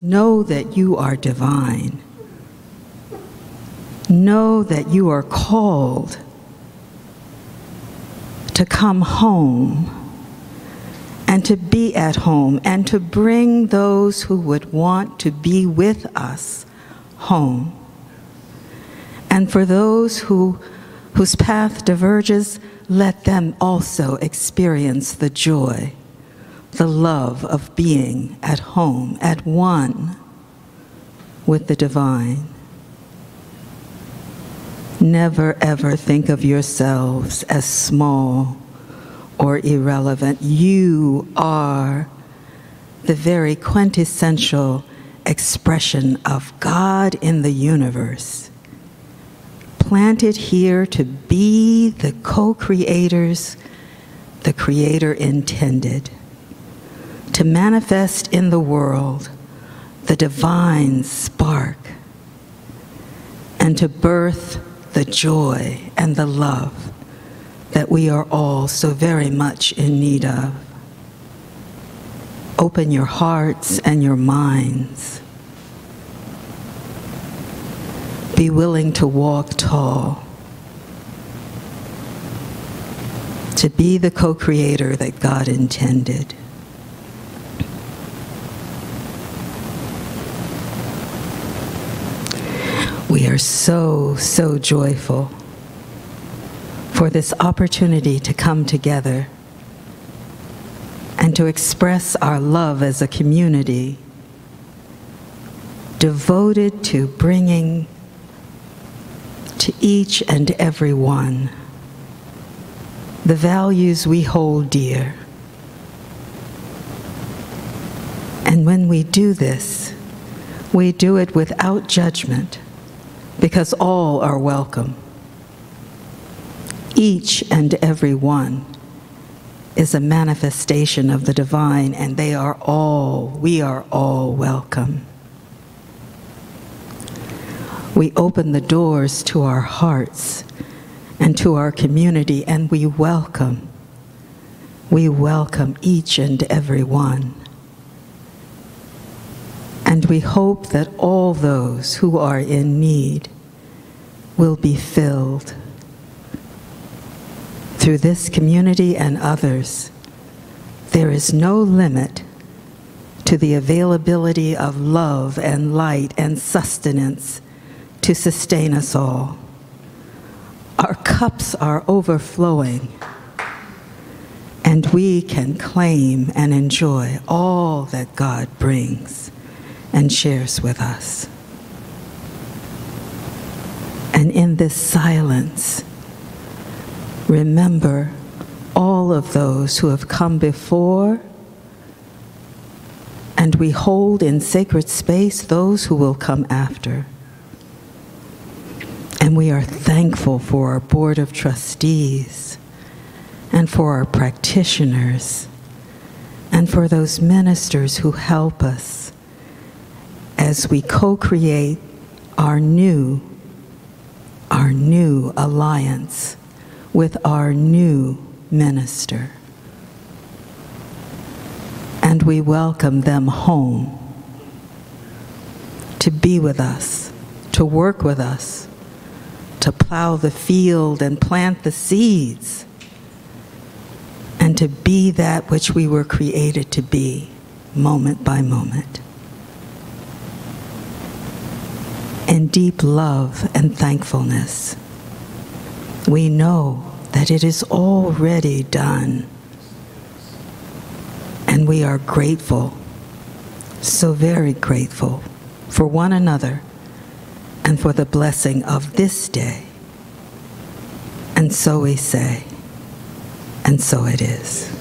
Know that you are divine. Know that you are called to come home and to be at home and to bring those who would want to be with us home. And for those who, whose path diverges, let them also experience the joy the love of being at home, at one with the divine. Never ever think of yourselves as small or irrelevant. You are the very quintessential expression of God in the universe, planted here to be the co creators the Creator intended to manifest in the world the divine spark and to birth the joy and the love that we are all so very much in need of. Open your hearts and your minds. Be willing to walk tall, to be the co creator that God intended. We are so, so joyful for this opportunity to come together and to express our love as a community devoted to bringing to each and every one the values we hold dear. And when we do this, we do it without judgment because all are welcome. Each and every one is a manifestation of the divine, and they are all, we are all welcome. We open the doors to our hearts and to our community, and we welcome, we welcome each and every one. And we hope that all those who are in need will be filled through this community and others. There is no limit to the availability of love and light and sustenance to sustain us all. Our cups are overflowing, and we can claim and enjoy all that God brings and shares with us. And in this silence, remember all of those who have come before, and we hold in sacred space those who will come after. And we are thankful for our Board of Trustees and for our practitioners and for those ministers who help us as we co create our new, our new alliance with our new minister. And we welcome them home to be with us, to work with us, to plow the field and plant the seeds, and to be that which we were created to be moment by moment. In deep love and thankfulness. We know that it is already done. And we are grateful, so very grateful for one another and for the blessing of this day. And so we say, and so it is.